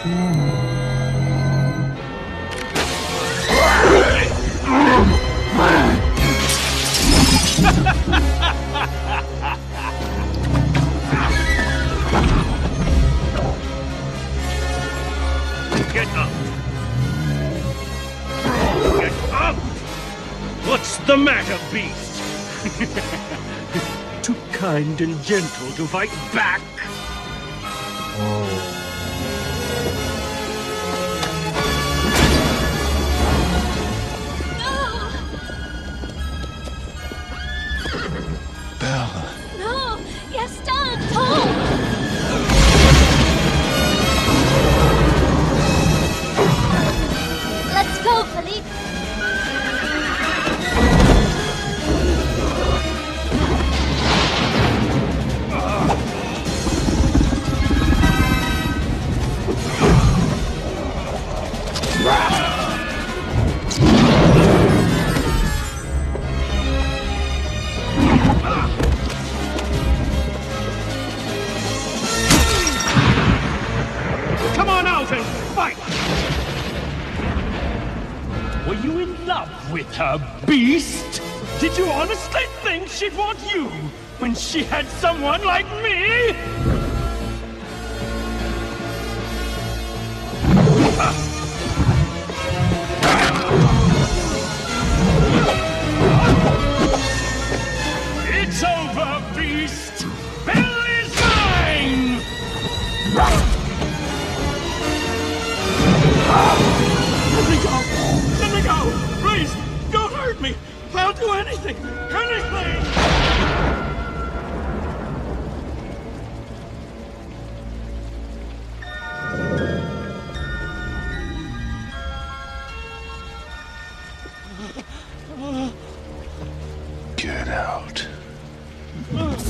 Get up! Get up! What's the matter, beast? Too kind and gentle to fight back? Belle. Come on out and fight! Were you in love with her, beast? Did you honestly think she'd want you when she had someone like me? It's over, beast! Belle is mine! Me! I'll do anything! Anything! Get out. Uh.